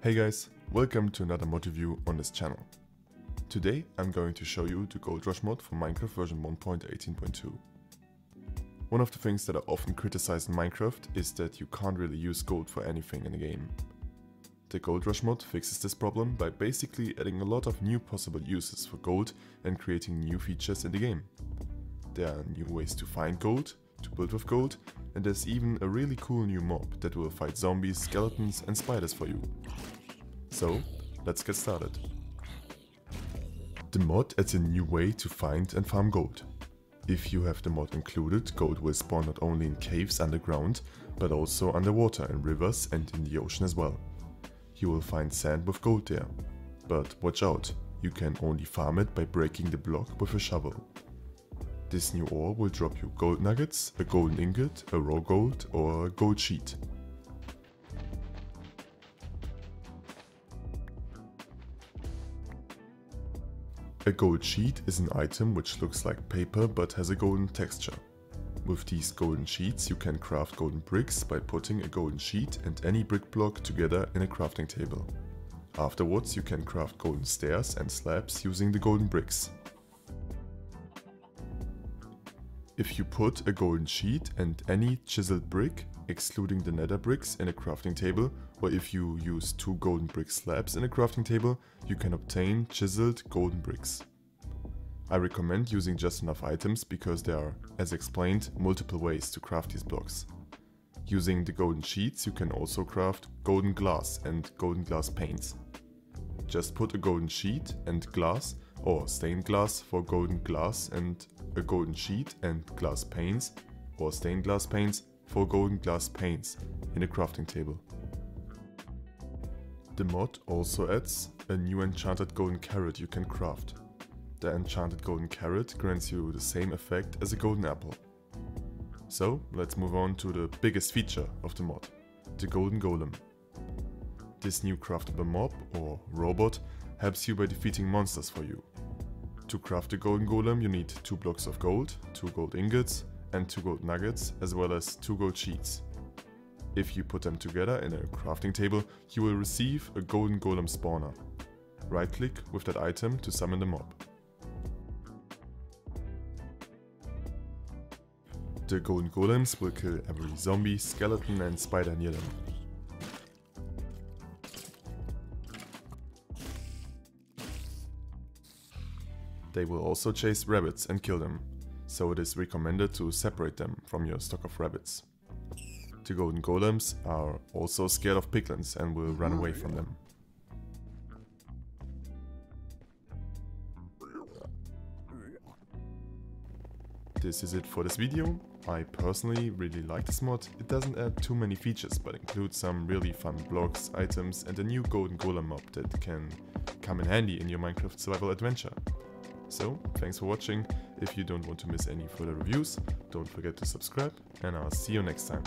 Hey guys, welcome to another mod review on this channel. Today I'm going to show you the Gold Rush mod for Minecraft version 1.18.2. One of the things that are often criticized in Minecraft is that you can't really use gold for anything in the game. The Gold Rush mod fixes this problem by basically adding a lot of new possible uses for gold and creating new features in the game. There are new ways to find gold, to build with gold, and there's even a really cool new mob that will fight zombies, skeletons and spiders for you. So, let's get started. The mod adds a new way to find and farm gold. If you have the mod included, gold will spawn not only in caves underground, but also underwater in rivers and in the ocean as well. You will find sand with gold there. But watch out, you can only farm it by breaking the block with a shovel. This new ore will drop you gold nuggets, a golden ingot, a raw gold or a gold sheet. A gold sheet is an item which looks like paper but has a golden texture. With these golden sheets you can craft golden bricks by putting a golden sheet and any brick block together in a crafting table. Afterwards you can craft golden stairs and slabs using the golden bricks. If you put a golden sheet and any chiseled brick, excluding the nether bricks, in a crafting table, or if you use two golden brick slabs in a crafting table, you can obtain chiseled golden bricks. I recommend using just enough items because there are, as explained, multiple ways to craft these blocks. Using the golden sheets you can also craft golden glass and golden glass panes. Just put a golden sheet and glass or stained glass for golden glass and a golden sheet and glass panes or stained glass panes for golden glass panes in a crafting table. The mod also adds a new enchanted golden carrot you can craft. The enchanted golden carrot grants you the same effect as a golden apple. So let's move on to the biggest feature of the mod, the golden golem. This new craftable mob or robot helps you by defeating monsters for you. To craft a golden golem you need 2 blocks of gold, 2 gold ingots and 2 gold nuggets as well as 2 gold sheets. If you put them together in a crafting table you will receive a golden golem spawner. Right click with that item to summon the mob. The golden golems will kill every zombie, skeleton and spider near them. They will also chase rabbits and kill them, so it is recommended to separate them from your stock of rabbits. The golden golems are also scared of piglins and will run away from them. This is it for this video. I personally really like this mod. It doesn't add too many features but includes some really fun blocks, items and a new golden golem mob that can come in handy in your Minecraft survival adventure. So, thanks for watching. If you don't want to miss any further reviews, don't forget to subscribe and I'll see you next time.